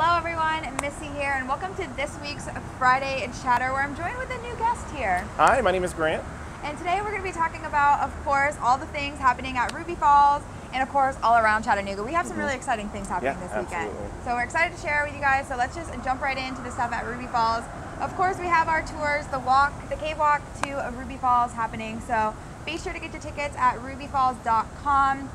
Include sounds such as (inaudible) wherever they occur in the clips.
Hello everyone, Missy here, and welcome to this week's Friday in Chatter, where I'm joined with a new guest here. Hi, my name is Grant. And today we're going to be talking about, of course, all the things happening at Ruby Falls, and of course, all around Chattanooga. We have some really mm-hmm. exciting things happening Yeah, this weekend. absolutely. So we're excited to share with you guys. So let's just jump right into the stuff at Ruby Falls. Of course, we have our tours, the walk, the cave walk to Ruby Falls happening. So be sure to get your tickets at rubyfalls.com.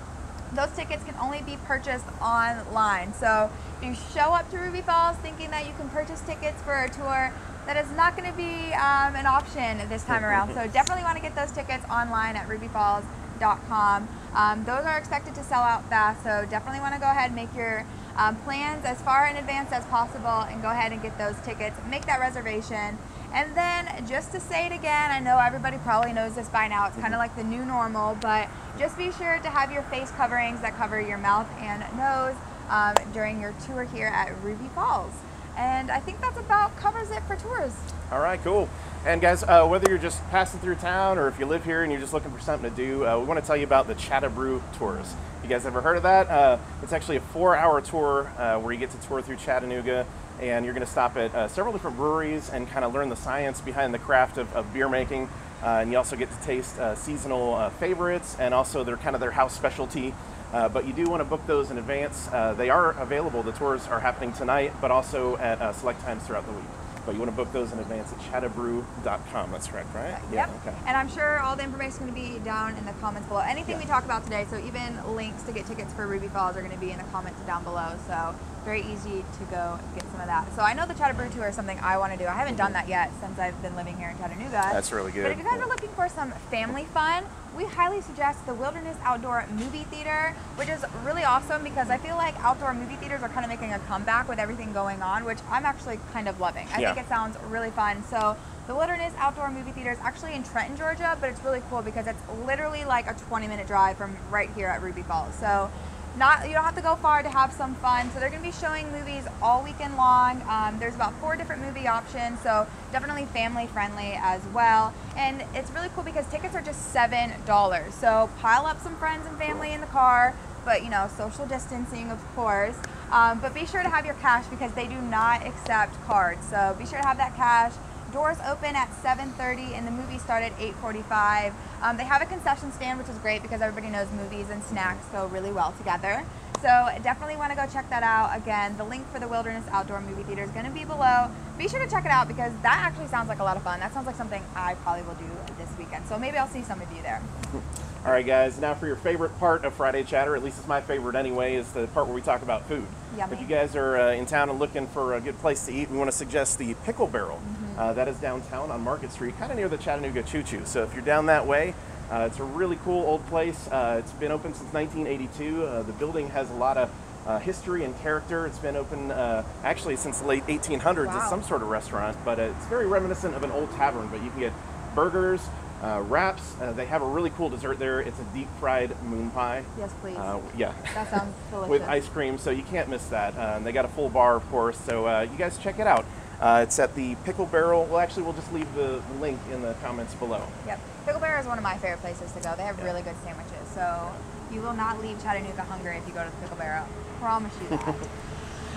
Those tickets can only be purchased online. So if you show up to Ruby Falls thinking that you can purchase tickets for a tour, that is not going to be um, an option this time around. So (laughs) definitely want to get those tickets online at rubyfalls.com. Um, those are expected to sell out fast, so definitely want to go ahead and make your um, plans as far in advance as possible and go ahead and get those tickets. Make that reservation. And then just to say it again, I know everybody probably knows this by now. It's kind of like the new normal, but just be sure to have your face coverings that cover your mouth and nose um, during your tour here at Ruby Falls. And I think that's about covers it for tours. All right, cool. And guys, uh, whether you're just passing through town or if you live here and you're just looking for something to do, uh, we want to tell you about the Chattabrew Tours. You guys ever heard of that? Uh, it's actually a four-hour tour uh, where you get to tour through Chattanooga, and you're going to stop at uh, several different breweries and kind of learn the science behind the craft of, of beer making. Uh, and you also get to taste seasonal favorites, and also they're kind of their house specialty. Uh, but you do want to book those in advance. Uh, they are available. The tours are happening tonight, but also at uh, select times throughout the week. But you want to book those in advance at chattabrew.com. That's correct, right? Yep. Okay. And I'm sure all the information is going to be down in the comments below. Anything Yeah. we talk about today, so even links to get tickets for Ruby Falls are going to be in the comments down below. So very easy to go get some of that. So I know the Chattabrew tour is something I want to do. I haven't done that yet since I've been living here in Chattanooga. That's really good. But if you guys are looking for some family fun, we highly suggest the Wilderness Outdoor Movie Theater, which is really awesome because I feel like outdoor movie theaters are kind of making a comeback with everything going on, which I'm actually kind of loving. I Yeah. think it sounds really fun. So the Wilderness Outdoor Movie Theater is actually in Trenton, Georgia, but it's really cool because it's literally like a 20 minute drive from right here at Ruby Falls. So not you don't have to go far to have some fun. So they're going to be showing movies all weekend long. Um, there's about four different movie options, so definitely family friendly as well. And it's really cool because tickets are just seven dollars. So pile up some friends and family in the car, but you know social distancing of course. Um, but be sure to have your cash because they do not accept cards. So be sure to have that cash. Doors open at 7:30 and the movie start at 8:45. Um, they have a concession stand, which is great because everybody knows movies and snacks go really well together. So definitely want to go check that out. Again, the link for the Wilderness Outdoor Movie Theater is going to be below. Be sure to check it out because that actually sounds like a lot of fun. That sounds like something I probably will do this weekend. So maybe I'll see some of you there. (laughs) All right, guys. Now for your favorite part of Friday Chatter, at least it's my favorite anyway, is the part where we talk about food. Yummy. If you guys are uh, in town and looking for a good place to eat, we want to suggest the Pickle Barrel. Mm-hmm. Uh, that is downtown on Market Street, kind of near the Chattanooga Choo Choo. So if you're down that way, uh, it's a really cool old place. Uh, it's been open since 1982. Uh, the building has a lot of uh, history and character. It's been open uh, actually since the late 1800s Wow. as some sort of restaurant, but uh, it's very reminiscent of an old tavern. But you can get burgers, uh, wraps. Uh, they have a really cool dessert there. It's a deep fried moon pie. Yes, please. Uh, yeah. That sounds (laughs) delicious. With ice cream, so you can't miss that. Uh, and they got a full bar, of course, so uh, you guys check it out. Uh, it's at the Pickle Barrel. Well, actually, we'll just leave the link in the comments below. Yep. Pickle Barrel is one of my favorite places to go. They have Yeah. really good sandwiches. So you will not leave Chattanooga hungry if you go to the Pickle Barrel. Promise you that. (laughs)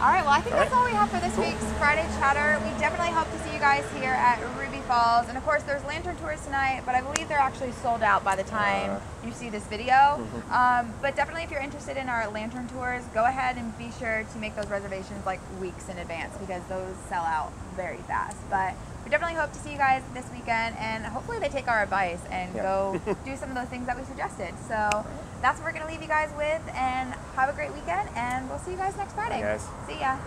all right, well, I think All that's right. all we have for this week's Friday Chatter. We definitely hope to see you guys here at Ruby Falls. And of course, there's lantern tours tonight, but I believe they're actually sold out by the time Uh. you see this video. Um, but definitely, if you're interested in our lantern tours, go ahead and be sure to make those reservations like weeks in advance because those sell out very fast. But we definitely hope to see you guys this weekend, and hopefully they take our advice and Yeah. go (laughs) do some of those things that we suggested. So that's what we're gonna leave you guys with, and have a great weekend, and we'll see you guys next Friday. guys. See ya.